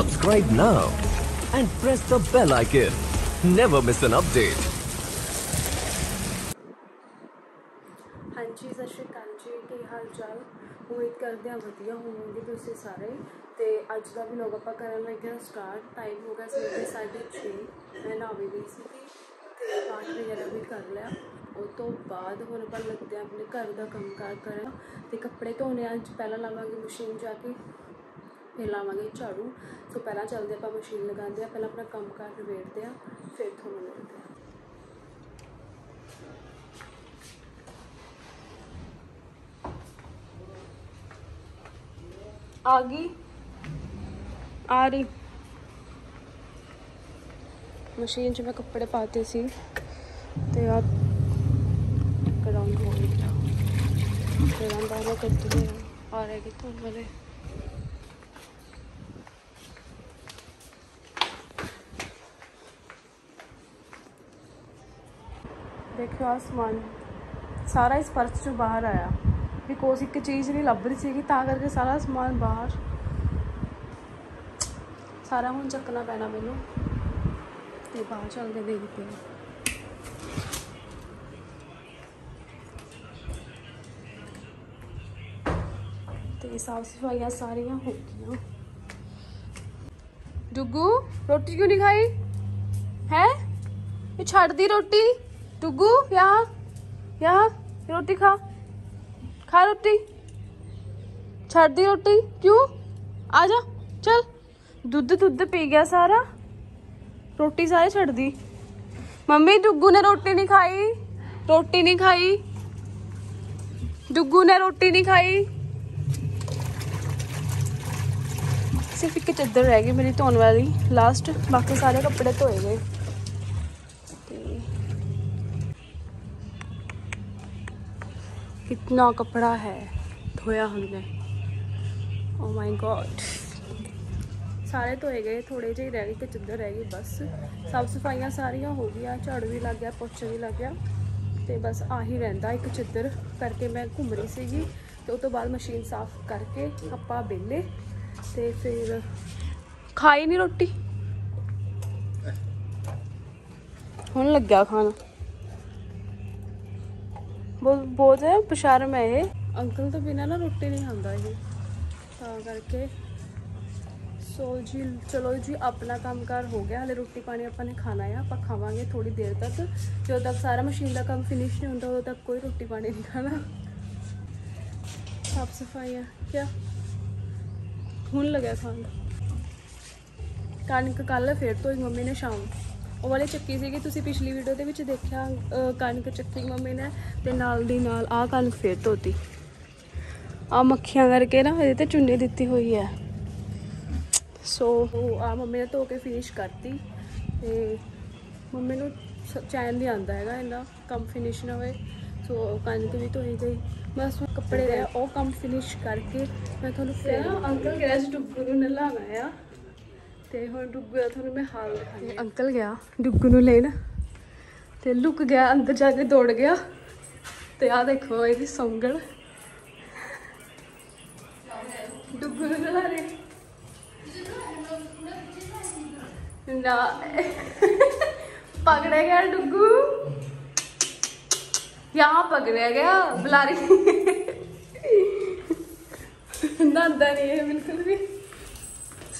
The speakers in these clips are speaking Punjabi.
Subscribe now and press the bell icon. Never miss an update. ਹਾਂਜੀ, ਸਤਿ ਸ਼੍ਰੀ ਅਕਾਲ ਜੀ। ਕੀ ਹਾਲ ਚਾਲ? ਉਮੀਦ ਕਰਦੇ ਹਾਂ ਵਧੀਆ ਹੋਵੋਗੇ ਤੁਸੀਂ ਸਾਰੇ। ਤੇ ਅੱਜ ਦਾ ਵਲੌਗ ਆਪਾਂ ਕਰਨ ਲੱਗੇ ਹਾਂ ਸਟਾਰਟ ਟਾਈਮ ਹੋ ਗਿਆ ਸਵੇਰ 6:30 ਮੈਂ ਨਹਾਵੇ ਗਈ ਸੀ ਤੇ ਪਾਠ ਵਗੈਰਾ ਵੀ ਕਰ ਲਿਆ। ਉਹ ਤੋਂ ਬਾਅਦ ਹੁਣ ਆਪਾਂ ਲੱਗਦੇ ਹਾਂ ਆਪਣੇ ਘਰ ਦਾ ਕੰਮਕਾਰ ਕਰਨ। ਤੇ ਕੱਪੜੇ ਧੋਣੇ ਅੱਜ ਪਹਿਲਾਂ ਲਾਵਾਂਗੇ ਮਸ਼ੀਨ ਜਾ ਕੇ। ਫਿਰ ਲਾਵਾਂਗੇ ਝਾੜੂ। ਸੋ ਪਹਿਲਾਂ ਚੱਲਦੇ ਆਪਾਂ ਮਸ਼ੀਨ ਲਗਾਉਂਦੇ ਆ, ਪਹਿਲਾਂ ਆਪਣਾ ਕੰਮ ਕੰਮਕਾਰ ਨਿਬੇੜਦੇ ਆ, ਫਿਰ ਤੁਹਾਨੂੰ ਮਿਲਦੇ ਆ। ਆ ਗਈ? ਆ ਰਹੀ। ਮਸ਼ੀਨ 'ਚ ਮੈਂ ਕੱਪੜੇ ਪਾਤੇ ਸੀ ਤੇ ਆ ਕਰਾਉਂ ਹੋ ਗਿਆ ਮੈਂ ਕੱਢਦੀ ਆ ਆ ਰਹੇ ਕਿ ਤੋਂ ਦੇਖਿਓ ਆਸਮਾਨ ਸਾਰਾ ਇਸ ਪਰਸ ਚੋਂ ਬਾਹਰ ਆਇਆ। ਬਿਕੋਜ਼ ਇੱਕ ਚੀਜ਼ ਨਹੀਂ ਲੱਭ ਰਹੀ ਸੀਗੀ, ਤਾਂ ਕਰਕੇ ਸਾਰਾ ਸਮਾਨ ਬਾਹਰ। ਸਾਰਾ ਹੁਣ ਚੱਕਣਾ ਪੈਣਾ ਮੈਨੂੰ। ਤੇ ਬਾਹਰ ਚੱਲ ਕੇ ਦੇਖਦੇ ਹਾਂ ਤੇ ਸਾਫ਼ ਸਫਾਈਆਂ ਸਾਰੀਆਂ ਹੋ ਗਈਆਂ। ਡੁੱਗੂ ਰੋਟੀ ਕਿਉਂ ਨਹੀਂ ਖਾਈ? ਹੈ? ਇਹ ਛੱਡ ਦੀ ਰੋਟੀ? ਡੁੱਗੂ ਯਹਾਂ ਯਹਾਂ ਰੋਟੀ ਖਾ ਖਾ ਰੋਟੀ ਛੱਡ ਦੀ ਰੋਟੀ ਕਿਉਂ ਆ ਜਾ ਚਲ ਦੁੱਧ ਦੁੱਧ ਪੀ ਗਿਆ ਸਾਰਾ ਰੋਟੀ ਸਾਰੇ ਛੱਡ ਦੀ ਮੰਮੀ ਡੁੱਗੂ ਨੇ ਰੋਟੀ ਨਹੀਂ ਖਾਈ ਰੋਟੀ ਨਹੀਂ ਖਾਈ ਡੁੱਗੂ ਨੇ ਰੋਟੀ ਨਹੀਂ ਖਾਈ ਸਿਰਫ ਇੱਕ ਚੱਦਰ ਰਹਿ ਗਈ ਮੇਰੀ ਧੋਣ ਵਾਲੀ ਲਾਸਟ ਬਾਕੀ ਸਾਰੇ ਕੱਪੜੇ ਧੋਏ ਗਏ ਤੇ कितना कपड़ा है धोया हमने ओ माय गॉड ਸਾਰੇ ਧੋਏ ਗਏ ਥੋੜੇ ਜਿਹੇ ਰਹਿ ਗਏ ਕਿ ਚੱਦਰ ਰਹਿ ਗਈ ਬਸ ਸਾਫ ਸਫਾਈਆਂ ਸਾਰੀਆਂ ਹੋ ਗਈਆਂ ਝਾੜੂ ਵੀ ਲੱਗ ਗਿਆ ਪੋਚਾ ਵੀ ਲੱਗ ਗਿਆ ਤੇ ਬਸ ਆਹੀ ਰਹਿੰਦਾ ਇੱਕ ਚੱਦਰ ਕਰਕੇ ਮੈਂ ਘੁੰਮ ਰਹੀ ਸੀਗੀ ਤੇ ਉਸ ਤੋਂ ਬਾਅਦ ਮਸ਼ੀਨ ਸਾਫ ਕਰਕੇ ਆਪਾਂ ਬੇਲੇ ਤੇ ਫਿਰ ਖਾਈ ਨਹੀਂ ਰੋਟੀ ਹੁਣ ਲੱਗਿਆ ਖਾਣਾ ਬਹੁਤ ਬਹੁਤ ਹੈ ਪਸ਼ਰਮ ਹੈ ਇਹ। ਅੰਕਲ ਤੋਂ ਬਿਨਾ ਨਾ ਰੋਟੀ ਨਹੀਂ ਖਾਂਦਾ ਇਹ। ਤਾਂ ਕਰਕੇ ਸੋ ਜੀ, ਚਲੋ ਜੀ, ਆਪਣਾ ਕੰਮਕਾਰ ਹੋ ਗਿਆ। ਹਲੇ ਰੋਟੀ ਪਾਣੀ ਆਪਾਂ ਨੇ ਖਾਣਾ ਆ, ਆਪਾਂ ਖਾਵਾਂਗੇ ਥੋੜੀ ਦੇਰ ਤੱਕ। ਜਦੋਂ ਤੱਕ ਸਾਰਾ ਮਸ਼ੀਨ ਦਾ ਕੰਮ ਫਿਨਿਸ਼ ਨਹੀਂ ਹੁੰਦਾ, ਉਦੋਂ ਤੱਕ ਕੋਈ ਰੋਟੀ ਪਾਣੀ ਨਹੀਂ ਖਾਣਾ। ਸਾਫ਼ ਸਫਾਈਆਂ ਕਿਆ? ਹੁਣ ਲੱਗਿਆ ਖਾਣ ਕਣਕ ਕੱਲ ਫੇਰ ਤੋਂ ਹੀ ਮੰਮੀ ਨੇ ਸ਼ਾਮ ਉਹ ਵਾਲੀ ਚੱਕੀ ਸੀਗੀ ਤੁਸੀਂ ਪਿਛਲੀ ਵੀਡੀਓ ਦੇ ਵਿੱਚ ਦੇਖਿਆ ਅਹ ਕਣਕ ਚੱਕੀ ਮੰਮੀ ਨੇ ਤੇ ਨਾਲ ਦੀ ਨਾਲ ਆਹ ਕਣਕ ਫੇਰ ਧੋਤੀ। ਆ ਮੱਖੀਆਂ ਕਰਕੇ ਨਾ ਇਹਦੇ ਤੇ ਚੁੰਨੀ ਦਿੱਤੀ ਹੋਈ ਹੈ। ਸੋ ਆ ਮੰਮੀ ਨੇ ਧੋ ਕੇ ਫਿਨਿਸ਼ ਕਰਤੀ ਤੇ ਮੰਮੀ ਨੂੰ ਸ- ਚੈਨ ਨਹੀਂ ਆਉਂਦਾ ਹੈਗਾ ਇਹਦਾ ਕੰਮ ਫਿਨਿਸ਼ ਨਾ ਹੋਏ। ਸੋ ਕਣਕ ਵੀ ਧੋਈ ਗਈ। ਬਸ ਹੁਣ ਕੱਪੜੇ ਰਹਿ ਉਹ ਕੰਮ ਫਿਨਿਸ਼ ਕਰਕੇ ਮੈਂ ਤੁਹਾਨੂੰ ਫਿਰ ਅੰਕਲ ਗਿਆ ਸੀ ਡੁੱਗੂ ਨੂੰ ਨਲਾਣਾ ਆ। ਤੇ ਹੁਣ ਡੁੱਗੂ ਦਾ ਤੁਹਾਨੂੰ ਮੈਂ ਹਾਲ ਦਿਖਾਉਂਦੀ ਅੰਕਲ ਗਿਆ ਡੁੱਗੂ ਨੂੰ ਲੈਣ। ਤੇ ਲੁੱਕ ਗਿਆ ਅੰਦਰ ਜਾ ਕੇ ਦੌੜ ਗਿਆ। ਤੇ ਆ ਦੇਖੋ ਇਹਦੀ ਸੌਂਗਲ। ਡੁੱਗੂ ਨੂੰ ਲਾ ਰਹੇ। ਨਾ। ਪਕੜਿਆ ਗਿਆ ਡੁੱਗੂ। ਯਾ ਪਕੜਿਆ ਗਿਆ ਬਲਾਰੀ ਨੰਦਾ ਨਹੀਂ ਬਿਲਕੁਲ ਵੀ।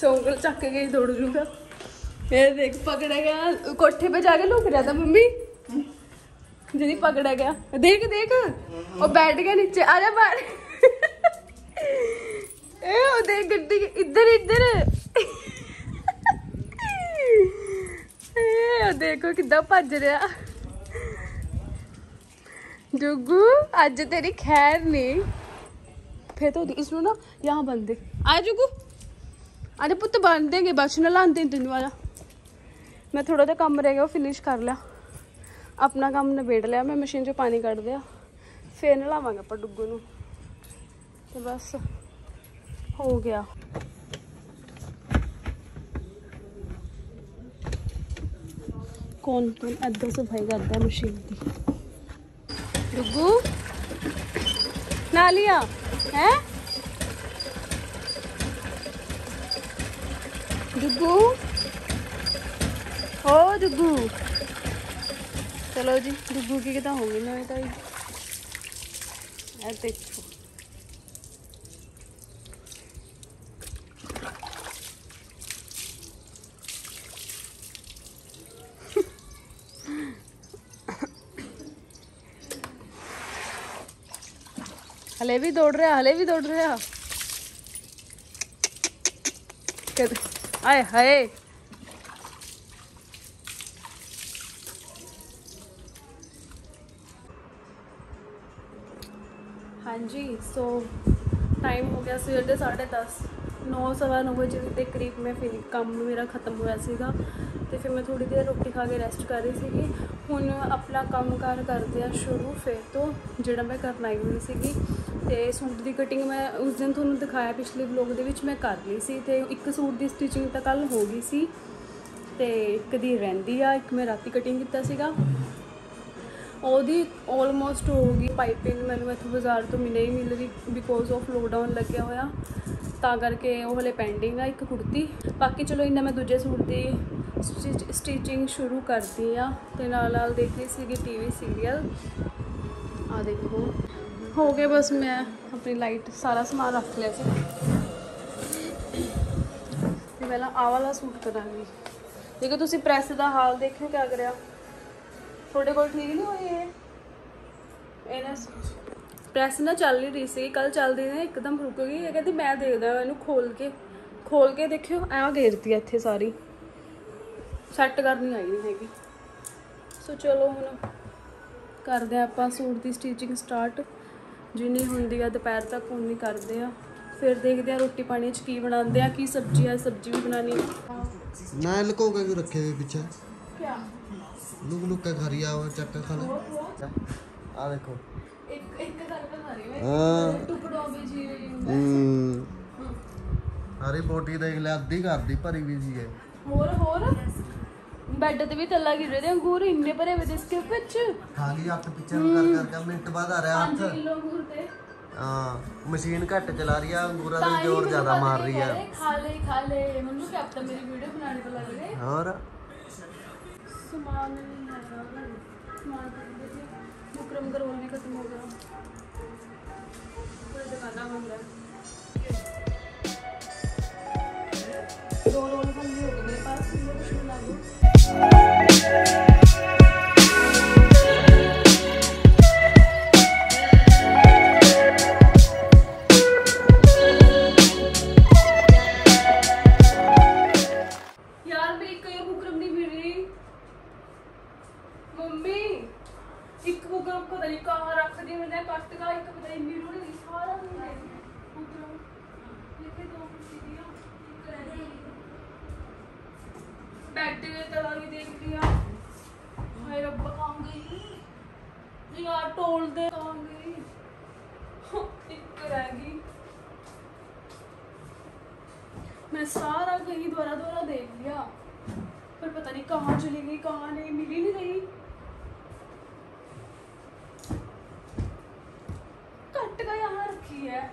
भी सोंगल चक के गई दौड़ जूगा ये देख पकड़ा गया कोठे पे जाके लुक रहा था मम्मी जी पकड़ा गया देख देख वो बैठ गया नीचे आ जा बैठ ए वो देख गड्डी इधर इधर ए वो देखो कितना भज रहा जुगू आज तेरी खैर नहीं फिर तो इसमें ना यहाँ बंद दे आ जुगू ਅਰੇ ਪੁੱਤ ਬੰਨ ਦੇਗੇ ਬਸ ਚ ਲਾਂਦੇ ਤੈਨੂੰ ਵਾਲਾ। ਮੈਂ ਥੋੜਾ ਜਿਹਾ ਕੰਮ ਰਹਿ ਗਿਆ, ਉਹ ਫਿਨਿਸ਼ ਕਰ ਲਿਆ। ਆਪਣਾ ਕੰਮ ਨਿਬੇੜ ਲਿਆ, ਮੈਂ ਮਸ਼ੀਨ 'ਚੋਂ ਪਾਣੀ ਕੱਢ ਦਿਆ ਫੇਰ ਨਲਾਵਾਂਗੇ ਆਪਾਂ ਡੁੱਗੂ ਨੂੰ। ਤੇ ਬਸ, ਹੋ ਗਿਆ। ਕੌਣ ਕੌਣ ਅੱਧਾ ਸਫ਼ਾਈ ਕਰਦਾ ਮਸ਼ੀਨ ਦੀ? ਡੁੱਗੂ? ਨਾਲੀਆ ਹੈ? ਡੁੱਗੂ ਹੋ ਡੁੱਗੂ ਚਲੋ ਜੀ ਡੁੱਗੂ ਕੀ ਕਿਤਾ ਹੋ ਗਈ ਨਾ ਇਹ ਤਾਂ ਹੀ ਇਹ ਦੇਖੋ ਹਲੇ ਵੀ ਦੌੜ ਰਿਹਾ ਹਲੇ ਵੀ ਦੌੜ ਰਿਹਾ ਕਦ ਆਏ ਹਾਏ। ਹਾਂਜੀ ਸੋ ਟਾਈਮ ਹੋ ਗਿਆ ਸਵੇਰ ਦੇ 10:30 9 ਸਵਾ ਨੌ ਵਜੇ ਦੇ ਕਰੀਬ ਮੈਂ ਫਿਰ ਕੰਮ ਮੇਰਾ ਖਤਮ ਹੋਇਆ ਸੀਗਾ ਤੇ ਫਿਰ ਮੈਂ ਥੋੜੀ ਦੇਰ ਰੋਟੀ ਖਾ ਕੇ ਰੈਸਟ ਕਰ ਰਹੀ ਸੀਗੀ। ਹੁਣ ਆਪਣਾ ਕੰਮਕਾਰ ਕਰਦੇ ਆ ਸ਼ੁਰੂ, ਫਿਰ ਤੋਂ ਜਿਹੜਾ ਮੈਂ ਕਰਨਾ ਹੀ ਹੋਈ ਸੀਗੀ। ਤੇ ਸੂਟ ਦੀ ਕਟਿੰਗ ਮੈਂ ਉਸ ਦਿਨ ਤੁਹਾਨੂੰ ਦਿਖਾਇਆ ਪਿਛਲੇ ਵਲੌਗ ਦੇ ਵਿੱਚ ਮੈਂ ਕਰ ਲਈ ਸੀ ਤੇ ਇੱਕ ਸੂਟ ਦੀ ਸਟਿਚਿੰਗ ਤਾਂ ਕੱਲ ਹੋ ਗਈ ਸੀ ਤੇ ਇੱਕ ਦੀ ਰਹਿੰਦੀ ਆ, ਇੱਕ ਮੈਂ ਰਾਤੀ ਕਟਿੰਗ ਕੀਤਾ ਸੀਗਾ। ਉਹਦੀ ਆਲਮੋਸਟ ਹੋ ਗਈ ਪਾਈਪਿੰਗ ਮੈਨੂੰ ਇੱਥੋਂ ਬਾਜ਼ਾਰ ਤੋਂ ਮਿਲੇ ਹੀ ਮਿਲ ਰਹੀ ਬਿਕੋਜ਼ ਆਫ ਲੋਕਡਾਊਨ ਲੱਗਿਆ ਹੋਇਆ। ਤਾਂ ਕਰਕੇ ਉਹ ਹਲੇ ਪੈਂਡਿੰਗ ਆ ਇੱਕ ਕੁੜਤੀ। ਬਾਕੀ ਚਲੋ ਇੰਨਾ ਮੈਂ ਦੂਜੇ ਸੂਟ ਦੀ ਸਟਿਚਿੰਗ ਸ਼ੁਰੂ ਕਰਦੀ ਆ ਤੇ ਨਾਲ ਨਾਲ ਦੇਖ ਰਹੀ ਸੀਗੀ ਟੀਵੀ ਸੀਰੀਅਲ ਆ ਦੇਖੋ। ਹੋ ਗਏ ਬਸ ਮੈਂ ਆਪਣੀ ਲਾਈਟ ਸਾਰਾ ਸਮਾਨ ਰੱਖ ਲਿਆ ਸੀ। ਤੇ ਪਹਿਲਾਂ ਆ ਵਾਲਾ ਸੂਟ ਕਰਾਂਗੀ। ਦੇਖੋ ਤੁਸੀਂ ਪ੍ਰੈਸ ਦਾ ਹਾਲ ਦੇਖਿਓ ਕਿਆ ਕਰਿਆ? ਤੁਹਾਡੇ ਕੋਲ ਠੀਕ ਨਹੀਂ ਹੋਈ ਇਹ? ਇਹਨਾਂ ਪ੍ਰੈਸ ਨਾ ਚੱਲ ਨਹੀਂ ਰਹੀ ਸੀ ਕੱਲ ਚੱਲਦੀ ਨੇ ਇੱਕਦਮ ਰੁਕ ਗਈ। ਇਹ ਕਹਿੰਦੀ ਮੈਂ ਦੇਖਦਾ ਇਹਨੂੰ ਖੋਲ ਕੇ। ਖੋਲ ਕੇ ਦੇਖਿਓ, ਐਂ ਘੇਰਤੀ ਇੱਥੇ ਸਾਰੀ। ਸੈੱਟ ਕਰਨੀ ਆਈ ਨਹੀਂ ਹੈਗੀ। ਸੋ ਚਲੋ ਹੁਣ ਕਰਦੇ ਆ ਆਪਾਂ ਸੂਟ ਦੀ ਸਟਿਚਿੰਗ ਸਟਾਰਟ ਜਿੰਨੀ ਹੁੰਦੀ ਆ ਦੁਪਹਿਰ ਤੱਕ ਉਨੀ ਕਰਦੇ ਆ। ਫਿਰ ਦੇਖਦੇ ਆ ਰੋਟੀ ਪਾਣੀ 'ਚ ਕੀ ਬਣਾਉਂਦੇ ਆ ਕੀ ਸਬਜ਼ੀ ਆ ਸਬਜ਼ੀ ਵੀ ਬਣਾਣੀ ਨਾ ਲੁਕੋ ਕੇ ਕਿਉਂ ਰੱਖੇ ਹੋਏ ਪਿੱਛੇ। ਕਿਆ? ਲੁਕ ਲੁਕ ਕੇ ਘਰ ਆਵਾ ਚੱਟ ਖਾਣਾ ਆ ਦੇਖੋ। ਇੱਕ ਇੱਕ ਕਰਕੇ ਮਾਰੀ ਹਾਂ। ਟੁਕੜੋ ਵੀ ਜੀ ਹੂੰ। ਹਰੀ ਬੋਟੀ ਦੇਖ ਲੈ ਅੱਧੀ ਘਰ ਦੀ ਭਰੀ ਵੀ ਜੀ ਹੈ। ਹੋਰ ਹੋਰ? ਬੈੱਡ ਤੇ ਵੀ ਤੱਲਾ ਗਿਰ ਰਹੇ ਅੰਗੂਰ ਇੰਨੇ ਭਰੇ ਹੋਏ ਇਸ ਕੇ ਵਿੱਚ खाली हथ पीछे कर करके मिनट बाद आ रहा 5 हथ ਕਿਲੋ ਅੰਗੂਰ ਤੇ हाँ मशीन घट चला रही है अंगूरा ਤਾਂ तो ਹੀ जोर ਮੈਨੂੰ ज्यादा ਪਤਾ मार ਨਹੀਂ रही है ਕਹਿ ਰਹੇ, ਖਾ ਲੈ ਖਾ ਲੈ ਮੈਨੂੰ ਕੀ ਪਤਾ ਮੇਰੀ ਵੀਡੀਓ ਬਣਾਉਣੇ ਤੋਂ ਲੱਗ ਗਏ और ਸਮਾਨ ਨਹੀਂ ਹੈ ਸਮਾਨ ਖਰੀਦੇ ਸੀ ਬੁਕਰਮ ਕਰੋਲ ਵੀ ਖਤਮ ਹੋ ਗਿਆ ਕੋਈ ਦੁਕਾਨਾਂ ਬੰਦ ਹੈ ਦੋ तो को पता नहीं कहाँ रख तो मतलब, दी मैंने कार्तिका एक गई। यार टोल एक रह गई। मैं सारा कहीं दोबारा दोबारा देख लिया। पर पता नहीं कहाँ चली गई, कहाँ नहीं, मिली नहीं रही। यहाँ रखी है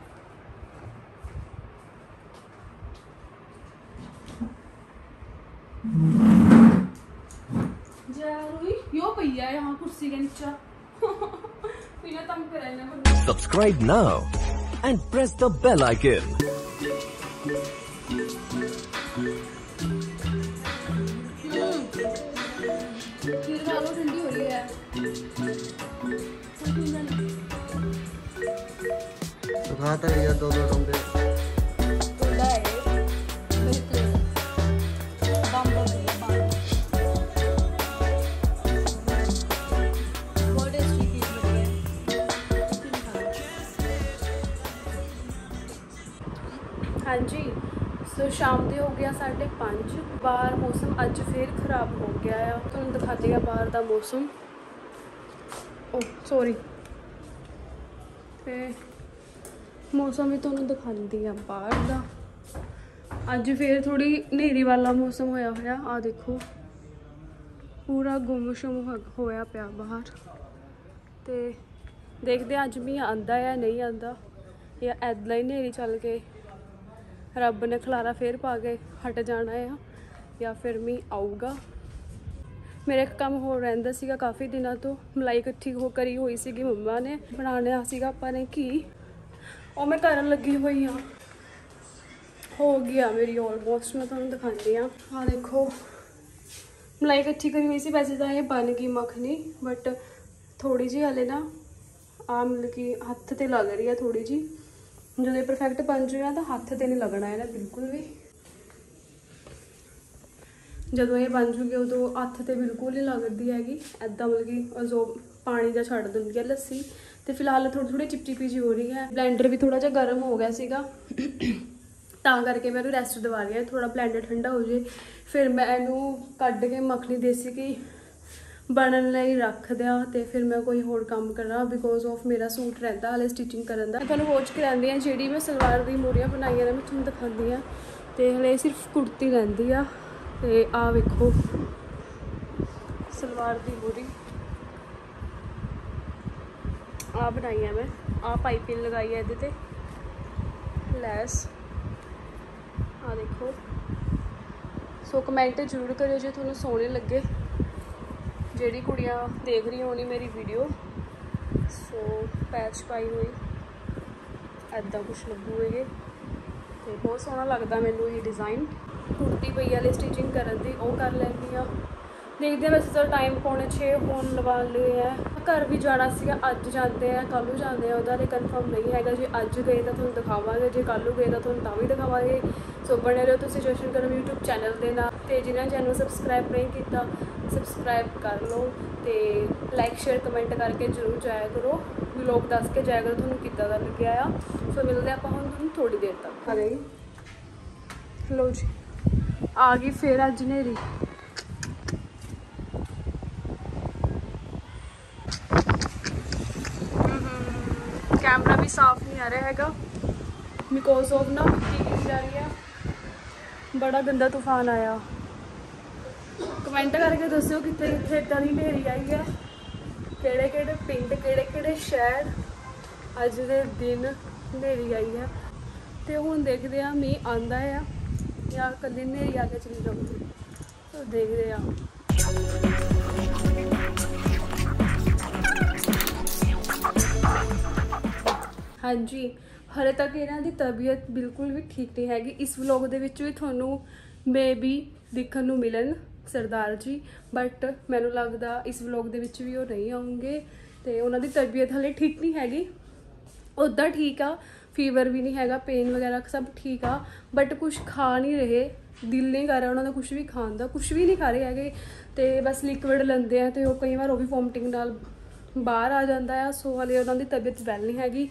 जरूरी यो भैया है यहाँ कुर्सी के नीचे बिना तंग करे ना बंदा Subscribe now and press the तो खाता रही दो दो डोंगे खुला है बिल्कुल बम बम है, बम बहुत टेस्टी चीज बनी है ਹਾਂਜੀ ਸੋ ਸ਼ਾਮ ਦੇ ਹੋ ਗਿਆ 5:30 ਬਾਹਰ ਮੌਸਮ ਅੱਜ ਫੇਰ ਖਰਾਬ ਹੋ ਗਿਆ ਆ ਤੁਹਾਨੂੰ ਦਿਖਾਉਂਦੀ ਆ ਬਾਹਰ ਦਾ ਮੌਸਮ ਓ ਸੌਰੀ ਤੇ ਮੌਸਮ ਵੀ ਤੁਹਾਨੂੰ ਦਿਖਾਉਂਦੀ ਆ ਬਾਹਰ ਦਾ। ਅੱਜ ਫੇਰ ਥੋੜੀ ਹਨੇਰੀ ਵਾਲਾ ਮੌਸਮ ਹੋਇਆ ਹੋਇਆ ਆ ਦੇਖੋ। ਪੂਰਾ ਗੁੰਮਸ਼ੁਮ ਹੋ- ਹੋਇਆ ਪਿਆ ਬਾਹਰ। ਤੇ ਦੇਖਦੇ ਅੱਜ ਵੀ ਆਂਦਾ ਜਾਂ ਨਹੀਂ ਆਂਦਾ ਜਾਂ ਐਦਾਂ ਹੀ ਹਨੇਰੀ ਚੱਲ ਕੇ ਰੱਬ ਨੇ ਖਲਾਰਾ ਫੇਰ ਪਾ ਕੇ ਹਟ ਜਾਣਾ ਆ, ਜਾਂ ਫਿਰ ਮੀਂਹ ਆਊਗਾ। ਮੇਰੇ ਇੱਕ ਕੰਮ ਹੋਰ ਰਹਿੰਦਾ ਸੀਗਾ ਕਾਫੀ ਦਿਨਾਂ ਤੋਂ। ਮਲਾਈ ਇਕੱਠੀ ਹੋ ਕਰੀ ਹੋਈ ਸੀਗੀ ਮੰਮਾ ਨੇ। ਬਣਾਉਣਾ ਸੀਗਾ ਆਪਾਂ ਨੇ ਕੀ ਉਹ ਮੈਂ ਕਰਨ ਲੱਗੀ ਹੋਈ ਆ ਹੋ ਗਿਆ ਮੇਰੀ ਆਲਮੋਸਟ ਮੈਂ ਤੁਹਾਨੂੰ ਦਿਖਾਉਂਦੀ ਆ ਆ ਦੇਖੋ, ਮਲਾਈ ਇਕੱਠੀ ਕਰੀ ਹੋਈ ਸੀ, ਵੈਸੇ ਤਾਂ ਇਹ ਬਣ ਗਈ ਮੱਖਣੀ ਬਟ ਥੋੜੀ ਜਿਹੀ ਹਲੇ ਨਾ ਆ ਮਤਲਬ ਕਿ ਹੱਥ ਤੇ ਲੱਗ ਰਹੀ ਆ ਥੋੜੀ ਜੀ ਜਦੋਂ ਇਹ ਪਰਫੈਕਟ ਬਣ ਜੂਗਾ ਤਾਂ ਹੱਥ ਤੇ ਨਹੀਂ ਲੱਗਣਾ ਇਹਦਾ ਬਿਲਕੁਲ ਵੀ। ਜਦੋਂ ਇਹ ਬਣ ਜੂਗੀ, ਉਦੋਂ ਹੱਥ ਤੇ ਬਿਲਕੁਲ ਨਹੀਂ ਲੱਗਦੀ ਹੈਗੀ। ਐਦਾਂ ਮਤਲਬ ਕਿ ਉਹ ਜੋ ਪਾਣੀ ਦਾ ਛੱਡ ਦਿੰਦੀ ਹੈ ਲੱਸੀ। ਤੇ ਫਿਲਹਾਲ ਥੋੜੀ ਥੋੜੀ ਚਿਪਚਿਪੀ ਜਿਹੀ ਹੋ ਰਹੀ ਹੈ। ਬਲੈਂਡਰ ਵੀ ਥੋੜਾ ਜਿਹਾ ਗਰਮ ਹੋ ਗਿਆ ਸੀਗਾ। ਤਾਂ ਕਰਕੇ ਮੈਂ ਇਹਨੂੰ ਰੈਸਟ ਦਿਵਾ ਰਹੀ ਹਾਂ। ਥੋੜਾ ਬਲੈਂਡਰ ਠੰਡਾ ਹੋ ਜੇ ਫਿਰ ਮੈਂ ਇਹਨੂੰ ਕੱਢ ਕੇ ਮੱਖਣੀ ਦੇਸੀ ਕੀ ਬਣਨ ਲਈ ਰੱਖ ਦਿਆਂ ਤੇ ਫਿਰ ਮੈਂ ਕੋਈ ਹੋਰ ਕੰਮ ਕਰਾਂ ਬਿਕੋਜ਼ ਆਫ ਮੇਰਾ ਸੂਟ ਰਹਿੰਦਾ, ਹਲੇ ਸਟਿਚਿੰਗ ਕਰਨ ਦਾ। ਤੁਹਾਨੂੰ ਰੋਜ਼ ਕਰਾਂਦੀ ਆ ਜਿਹੜੀ ਮੈਂ ਸਲਵਾਰ ਦੀ ਮੂਰੀਆਂ ਬਣਾਈਆਂ ਨੇ, ਮੈਂ ਤੁਹਾਨੂੰ ਦਿਖਾਉਂਦੀ ਆ ਤੇ ਹਲੇ ਸਿਰਫ ਕੁੜਤੀ ਰਹਿੰਦੀ ਆ। ਤੇ ਆ ਵੇਖੋ, ਸਲਵਾਰ ਦੀ ਮੂਰੀ। ਆ ਬਣਾਈਆਂ ਮੈਂ। ਆ ਪਾਈਪਿੰਗ ਲਗਾਈ ਹੈ ਇਹਦੇ ਤੇ। ਲੈਸ। ਆ ਦੇਖੋ। ਸੋ ਕਮੈਂਟ ਜ਼ਰੂਰ ਕਰਿਓ ਜੇ ਤੁਹਾਨੂੰ ਸੋਹਣੇ ਲੱਗੇ। ਜਿਹੜੀ ਕੁੜੀਆਂ ਦੇਖ ਰਹੀ ਹੋਣੀ ਮੇਰੀ ਵੀਡੀਓ। ਸੋ ਪੈਚ ਪਾਈ ਹੋਈ। ਐਦਾਂ ਕੁਝ ਲੱਗੂ ਇਹ। ਤੇ ਬਹੁਤ ਸੋਹਣਾ ਲੱਗਦਾ ਮੈਨੂੰ ਇਹ ਡਿਜ਼ਾਈਨ ਕੁੜਤੀ ਪਈ ਵਾਲੀ ਸਟਿਚਿੰਗ ਕਰਨ ਦੀ, ਉਹ ਕਰ ਲੈਂਦੀ ਆ ਦੇਖਦੇ ਹਾਂ ਵੈਸੇ ਤਾਂ ਟਾਈਮ ਪੌਣੇ 6 ਹੋਣ ਵਾਲੇ ਆ ਘਰ ਵੀ ਜਾਣਾ ਸੀਗਾ ਅੱਜ ਜਾਂਦੇ ਆ ਕੱਲ੍ਹ ਨੂੰ ਜਾਂਦੇ ਆ ਉਹਦਾ ਲਈ ਕਨਫਰਮ ਨਹੀਂ ਹੈਗਾ। ਜੇ ਅੱਜ ਗਏ ਤਾਂ ਤੁਹਾਨੂੰ ਦਿਖਾਵਾਂਗੇ ਜੇ ਕੱਲ੍ਹ ਨੂੰ ਗਏ ਤਾਂ ਤੁਹਾਨੂੰ ਤਾਂ ਵੀ ਦਿਖਾਵਾਂਗੇ। ਸੋ ਬਣੇ ਰਹੋ ਤੁਸੀਂ ਜਸ਼ਨ ਕਰਮ YouTube ਚੈਨਲ ਦੇ ਨਾਲ ਤੇ ਜਿਨ੍ਹਾਂ ਚੈਨਲ ਸਬਸਕ੍ਰਾਈਬ ਨਹੀਂ ਕੀਤਾ ਸਬਸਕ੍ਰਾਈਬ ਕਰ ਲਓ ਤੇ ਲਾਈਕ ਸ਼ੇਅਰ ਕਮੈਂਟ ਕਰਕੇ ਜ਼ਰੂਰ ਜਾਇਆ ਕਰੋ। ਲੋਕ ਦੱਸ ਕੇ ਜਾਇਆ ਕਰੋ ਤੁਹਾਨੂੰ ਕਿੱਦਾਂ ਦਾ ਲੱਗਿਆ ਆ। ਸੋ ਮਿਲਦੇ ਆਪਾਂ ਹੁਣ ਤੁਹਾਨੂੰ ਥੋੜੀ ਦੇਰ ਤੱਕ। ਗਈ ਲੋ ਜੀ ਆ ਗਈ ਫੇਰ ਅੱਜ ਨੇਰੀ ਕੈਮਰਾ ਵੀ ਸਾਫ਼ ਨਹੀਂ ਆ ਰਿਹਾ ਹੈਗਾ। ਬਿਕੋਜ਼ ਆਫ ਨਾ ਮਿੱਟੀ ਗਿਰ ਜਾ ਰਹੀ ਹੈ ਬੜਾ ਗੰਦਾ ਤੂਫਾਨ ਆਇਆ। ਕਮੈਂਟ ਕਰਕੇ ਦੱਸਿਓ ਕਿੱਥੇ ਕਿੱਥੇ ਇਦਾਂ ਦੀ ਹਨੇਰੀ ਆਈ ਆ। ਕਿਹੜੇ ਕਿਹੜੇ ਪਿੰਡ, ਕਿਹੜੇ ਕਿਹੜੇ ਸ਼ਹਿਰ ਅੱਜ ਦੇ ਦਿਨ ਹਨੇਰੀ ਆਈ ਆ। ਤੇ ਹੁਣ ਦੇਖਦੇ ਆ ਮੀਂਹ ਆਂਦਾ ਆ ਜਾਂ ਕੱਲੀ ਹਨੇਰੀ ਆ ਕੇ ਚਲੀ ਜਾਊਗੀ। ਤਾਂ ਦੇਖਦੇ ਆ। ਹਾਂਜੀ। ਹਲੇ ਤੱਕ ਇਹਨਾਂ ਦੀ ਤਬੀਅਤ ਬਿਲਕੁਲ ਵੀ ਠੀਕ ਨਹੀਂ ਹੈਗੀ। ਇਸ ਵਲੌਗ ਦੇ ਵਿੱਚ ਵੀ ਤੁਹਾਨੂੰ ਮੇਬੀ ਦੇਖਣ ਨੂੰ ਮਿਲਣ, ਸਰਦਾਰ ਜੀ। ਬਟ ਮੈਨੂੰ ਲੱਗਦਾ ਇਸ ਵਲੌਗ ਦੇ ਵਿੱਚ ਵੀ ਉਹ ਨਹੀਂ ਆਉਂਗੇ ਤੇ ਉਹਨਾਂ ਦੀ ਤਬੀਅਤ ਹਲੇ ਠੀਕ ਨਹੀਂ ਹੈਗੀ। ਉੱਦਾਂ ਠੀਕ ਆ ਫੀਵਰ ਵੀ ਨਹੀਂ ਹੈਗਾ ਪੇਨ ਵਗੈਰਾ ਸਭ ਠੀਕ ਆ ਬਟ ਕੁਝ ਖਾ ਨਹੀਂ ਰਹੇ। ਦਿਲ ਨਹੀਂ ਕਰ ਰਿਹਾ ਉਹਨਾਂ ਦਾ ਕੁਝ ਵੀ ਖਾਣ ਦਾ। ਕੁਝ ਵੀ ਨਹੀਂ ਖਾ ਰਹੇ ਹੈਗੇ। ਤੇ ਬਸ ਲਿਕਵਿਡ ਲੈਂਦੇ ਆ ਤੇ ਉਹ ਕਈ ਵਾਰ ਉਹ ਵੀ ਵੋਮਟਿੰਗ ਨਾਲ ਬਾਹਰ ਆ ਜਾਂਦਾ ਆ। ਸੋ ਹਲੇ ਉਹਨਾਂ ਦੀ ਤਬੀਅਤ ਵੈਲ ਨਹੀਂ ਹੈਗੀ।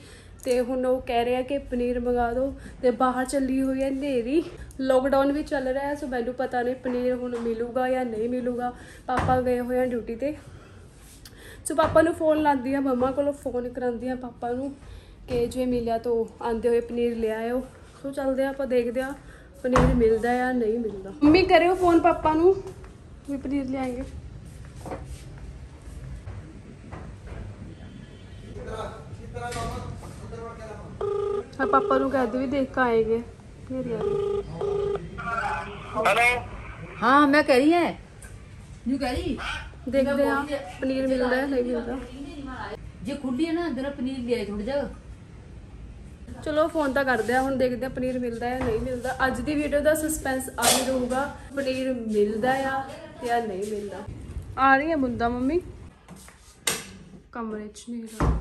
ਤੇ ਹੁਣ ਉਹ ਕਹਿ ਰਿਹਾ ਕਿ ਪਨੀਰ ਮੰਗਾ ਦਿਓ ਤੇ ਬਾਹਰ ਚੱਲੀ ਹੋਈ ਹੈ ਹਨੇਰੀ। ਲੋਕਡਾਊਨ ਵੀ ਚੱਲ ਰਿਹਾ ਹੈ, ਸੋ ਮੈਨੂੰ ਪਤਾ ਨਹੀਂ ਪਨੀਰ ਹੁਣ ਮਿਲੂਗਾ ਜਾਂ ਨਹੀਂ ਮਿਲੂਗਾ। ਪਾਪਾ ਗਏ ਹੋਏ ਆ ਡਿਊਟੀ ਤੇ। ਸੋ ਪਾਪਾ ਨੂੰ ਫੋਨ ਲਾਉਂਦੀ ਆ ਮੰਮਾ ਕੋਲੋਂ ਫੋਨ ਕਰਾਉਂਦੀ ਆ ਪਾਪਾ ਨੂੰ ਕਿ ਜੇ ਮਿਲਿਆ ਤਾਂ ਆਂਦੇ ਹੋਏ ਪਨੀਰ ਲੈ ਆਇਓ। ਸੋ ਚੱਲਦੇ ਆ ਆਪਾਂ ਦੇਖਦੇ ਆ ਪਨੀਰ ਮਿਲਦਾ ਜਾਂ ਨਹੀਂ ਮਿਲਦਾ। ਮੰਮੀ ਕਰਿਓ ਫੋਨ ਪਾਪਾ ਨੂੰ ਵੀ ਪਨੀਰ ਲਿਆਏਂਗੇ ਮੈਂ ਪਾਪਾ ਨੂੰ ਕਹਿ ਦੂ ਵੀ ਦੇਖ ਕੇ ਆਏਗੇ ਫੇਰ ਯਾਰ ਹੈਲੋ। ਹਾਂ ਮੈਂ ਕਹਿ ਰਹੀ ਹੈ। ਨੂੰ ਕਹਿ ਰਹੀ? ਦੇਖਦੇ ਆ ਪਨੀਰ ਮਿਲਦਾ ਹੈ ਨਹੀਂ ਮਿਲਦਾ। ਜੇ ਖੁੱਲੀ ਨਾ ਅੰਦਰ ਪਨੀਰ ਲਿਆਏ ਥੋੜਾ ਜਿਹਾ ਚਲੋ ਫੋਨ ਤਾਂ ਕਰਦੇ ਆ ਹੁਣ ਦੇਖਦੇ ਆ ਪਨੀਰ ਮਿਲਦਾ ਹੈ ਨਹੀਂ ਮਿਲਦਾ। ਅੱਜ ਦੀ ਵੀਡੀਓ ਦਾ ਸਸਪੈਂਸ ਆ ਵੀ ਰਹੂਗਾ ਪਨੀਰ ਮਿਲਦਾ ਆ ਜਾਂ ਨਹੀਂ ਮਿਲਦਾ। ਆ ਰਹੀ ਹੈ ਬੁੰਦਾ ਮੰਮੀ। ਕਮਰੇ 'ਚ ਨਹੀਂ ਰਹਾ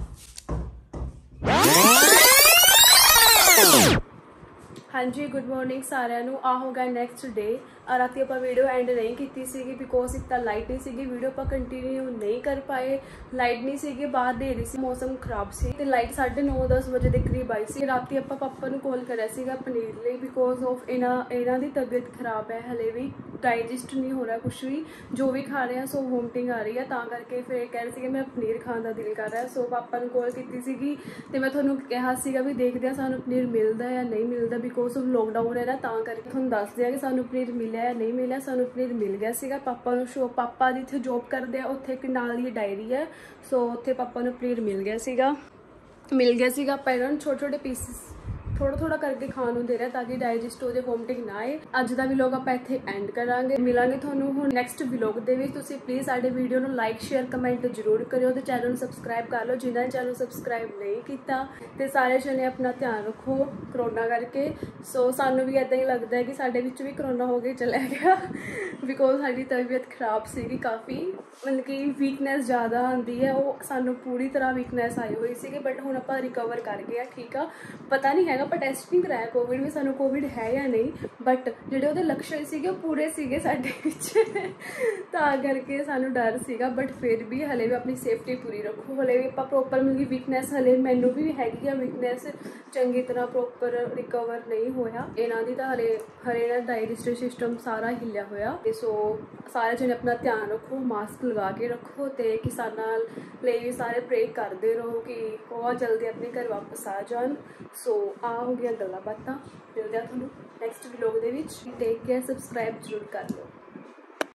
ਹਾਂਜੀ। ਗੁੱਡ ਮਾਰਨਿੰਗ ਸਾਰਿਆਂ ਨੂੰ। ਆ ਹੋਗਾ ਨੈਕਸਟ ਡੇ ਰਾਤੀ ਆਪਾਂ ਵੀਡੀਓ ਐਂਡ ਨਹੀਂ ਕੀਤੀ ਸੀਗੀ ਬਿਕੋਜ਼ ਇੱਕ ਤਾਂ ਲਾਈਟ ਨਹੀਂ ਸੀਗੀ ਵੀਡੀਓ ਆਪਾਂ ਕੰਟੀਨਿਊ ਨਹੀਂ ਕਰ ਪਾਏ। ਲਾਈਟ ਨਹੀਂ ਸੀਗੀ, ਬਾਹਰ ਦੇ ਰਹੀ ਸੀ, ਮੌਸਮ ਖਰਾਬ ਸੀ। ਤੇ ਲਾਈਟ 9:30 10 ਵਜੇ ਦੇ ਕਰੀਬ ਆਈ ਸੀ। ਰਾਤੀ ਆਪਾਂ ਪਾਪਾ ਨੂੰ ਕਾਲ ਕਰਿਆ ਸੀਗਾ ਪਨੀਰ ਲਈ ਬਿਕੋਜ਼ ਆਫ ਇਹਨਾਂ ਇਹਨਾਂ ਦੀ ਤਬੀਅਤ ਖਰਾਬ ਹੈ, ਹਲੇ ਵੀ ਡਾਈਜੈਸਟ ਨਹੀਂ ਹੋ ਰਿਹਾ ਕੁਝ ਵੀ। ਜੋ ਵੀ ਖਾ ਰਹੇ ਆ, ਸੋ ਵੋਮਟਿੰਗ ਆ ਰਹੀ ਹੈ ਤਾਂ ਕਰਕੇ ਫਿਰ ਕਹਿ ਰਹੇ ਸੀਗੇ, ਮੈਂ ਪਨੀਰ ਖਾਣ ਦਾ ਦਿਲ ਕਰ ਰਿਹਾ ਸੋ ਪਾਪਾ ਨੂੰ ਕਾਲ ਕੀਤੀ ਸੀਗੀ ਤੇ ਮੈਂ ਤੁਹਾਨੂੰ ਕਿਹਾ ਸੀਗਾ ਵੀ ਦੇਖਦੇ ਆ ਸਾਨੂੰ ਪਨੀਰ ਮਿਲਦਾ ਜਾਂ ਨਹੀਂ ਮਿਲਦਾ ਬਿਕੋਜ਼ ਆਫ ਲੋਕਡਾਊਨ ਹੈ ਨਾ ਤਾਂ ਕਰਕੇ। ਤੁਹਾਨੂੰ ਦੱਸਦੇ ਆ ਕਿ ਸਾਨੂੰ ਪਨੀਰ ਮਿਲਿਆ, ਨਹੀਂ ਮਿਲਿਆ, ਸਾਨੂੰ ਪਨੀਰ ਮਿਲ ਗਿਆ ਸੀਗਾ। ਪਾਪਾ ਨੂੰ ਸ਼ੋ ਪਾਪਾ ਜਿੱਥੇ ਜੌਬ ਕਰਦੇ ਆ, ਉੱਥੇ ਇੱਕ ਨਾਲ ਦੀ ਡਾਇਰੀ ਹੈ। ਸੋ ਉੱਥੇ ਪਾਪਾ ਨੂੰ ਪਨੀਰ ਮਿਲ ਗਿਆ ਸੀਗਾ। ਮਿਲ ਗਿਆ ਸੀਗਾ, ਆਪਾਂ ਇਹਨਾਂ ਨੂੰ ਛੋਟੇ ਛੋਟੇ ਪੀਸਿਸ ਥੋੜਾ ਥੋੜਾ ਕਰਕੇ ਖਾਣ ਨੂੰ ਦੇ ਰਿਹਾ ਤਾਂ ਕਿ ਡਾਈਜੈਸਟ ਹੋ ਜਾਏ ਵੋਮਟਿੰਗ ਨਾ ਆਏ। ਅੱਜ ਦਾ ਵਲੌਗ ਆਪਾਂ ਇੱਥੇ ਐਂਡ ਕਰਾਂਗੇ। ਮਿਲਾਂਗੇ ਤੁਹਾਨੂੰ ਹੁਣ ਨੈਕਸਟ ਵਲੌਗ ਦੇ ਵਿੱਚ। ਤੁਸੀਂ ਪਲੀਜ਼ ਸਾਡੇ ਵੀਡੀਓ ਨੂੰ ਲਾਈਕ ਸ਼ੇਅਰ ਕਮੈਂਟ ਜ਼ਰੂਰ ਕਰਿਓ ਤੇ ਚੈਨਲ ਨੂੰ ਸਬਸਕ੍ਰਾਈਬ ਕਰ ਲਓ। ਜਿਨ੍ਹਾਂ ਨੇ ਚੈਨਲ ਸਬਸਕ੍ਰਾਈਬ ਨਹੀਂ ਕੀਤਾ ਤੇ ਸਾਰੇ ਜਣੇ ਆਪਣਾ ਧਿਆਨ ਰੱਖੋ ਕਰੋਨਾ ਕਰਕੇ। ਸੋ ਸਾਨੂੰ ਵੀ ਇਦਾਂ ਹੀ ਲੱਗਦਾ ਹੈ ਕਿ ਸਾਡੇ ਵਿੱਚ ਵੀ ਕਰੋਨਾ ਹੋ ਕੇ ਚਲਾ ਗਿਆ। ਬਿਕੋਜ਼ ਸਾਡੀ ਤਬੀਅਤ ਖਰਾਬ ਸੀਗੀ ਕਾਫੀ। ਮਤਲਬ ਕਿ ਵੀਕਨੈਸ ਜ਼ਿਆਦਾ ਆਉਂਦੀ ਹੈ। ਉਹ ਸਾਨੂੰ ਪੂਰੀ ਤਰ੍ਹਾਂ ਵੀਕਨੈਸ ਆਈ ਹੋਈ ਸੀਗੀ ਬਟ ਹੁਣ ਆਪਾਂ ਰਿਕਵਰ ਕਰ ਗਏ ਆ, ਠੀਕ ਆ। ਪਤਾ ਨਹੀਂ ਹੈਗਾ ਆਪਾਂ ਟੈਸਟ ਨਹੀਂ ਕਰਾਇਆ ਕੋਵਿਡ ਵੀ ਸਾਨੂੰ ਕੋਵਿਡ ਹੈ ਜਾਂ ਨਹੀਂ ਬਟ ਜਿਹੜੇ ਉਹਦੇ ਲੱਛਣ ਸੀਗੇ, ਉਹ ਪੂਰੇ ਸੀਗੇ ਸਾਡੇ ਵਿੱਚ। ਤਾਂ ਕਰਕੇ ਸਾਨੂੰ ਡਰ ਸੀਗਾ ਬਟ ਫਿਰ ਵੀ ਹਲੇ ਵੀ ਆਪਣੀ ਸੇਫਟੀ ਪੂਰੀ ਰੱਖੋ। ਹਲੇ ਵੀ ਆਪਾਂ ਪ੍ਰੋਪਰ ਮਿਲ ਗਈ ਵੀਕਨੈਸ ਹਲੇ ਮੈਨੂੰ ਵੀ ਹੈਗੀ ਆ ਵੀਕਨੈਸ ਚੰਗੀ ਤਰ੍ਹਾਂ ਪ੍ਰੋਪਰ ਰਿਕਵਰ ਨਹੀਂ ਹੋਇਆ। ਇਹਨਾਂ ਦੀ ਤਾਂ ਹਲੇ ਹਰੇ ਦਾ ਡਾਇਜੈਸਟਿਵ ਸਿਸਟਮ ਸਾਰਾ ਹਿੱਲਿਆ ਹੋਇਆ। ਤੇ ਸੋ ਸਾਰੇ ਜਣੇ ਆਪਣਾ ਧਿਆਨ ਰੱਖੋ ਮਾਸਕ ਲਗਾ ਕੇ ਰੱਖੋ ਤੇ ਕਿਸਾਨਾਂ ਲਈ ਵੀ ਸਾਰੇ ਪ੍ਰੇ ਕਰਦੇ ਰਹੋ ਕਿ ਬਹੁਤ ਜਲਦੀ ਆਪਣੇ ਘਰ ਵਾਪਸ ਆ ਜਾਣ। ਸੋ ਆ ਹੋ ਗਿਆ ਗੱਲਾਂ ਬਾਤਾਂ, ਮਿਲਦੇ ਆ ਤੁਹਾਨੂੰ ਨੈਕਸਟ ਵਲੌਗ ਦੇ ਵਿੱਚ। ਟੇਕ ਕੇਅਰ ਸਬਸਕ੍ਰਾਈਬ ਜ਼ਰੂਰ ਕਰ ਲਓ।